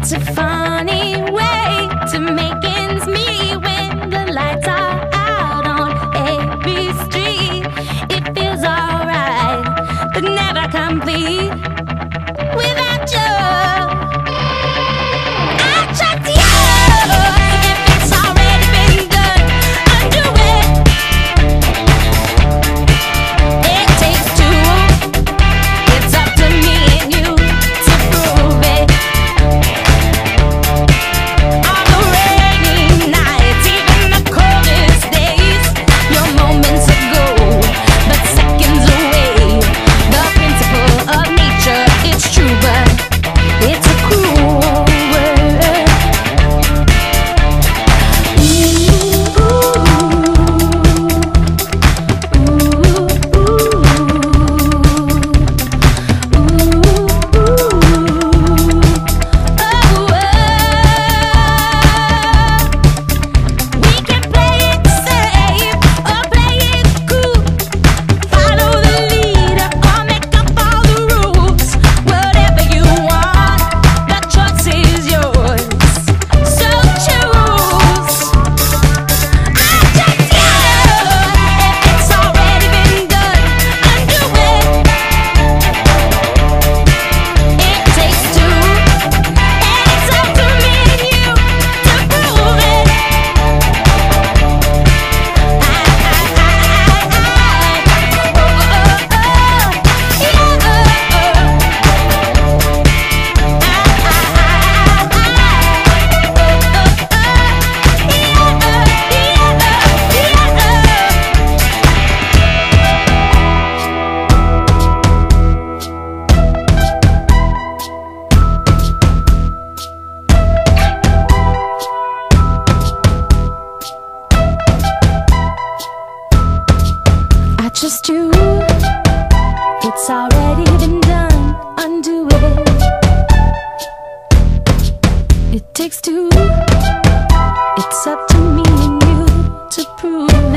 It's a fun. Just you. It's already been done. Undo it. It takes two. It's up to me and you to prove.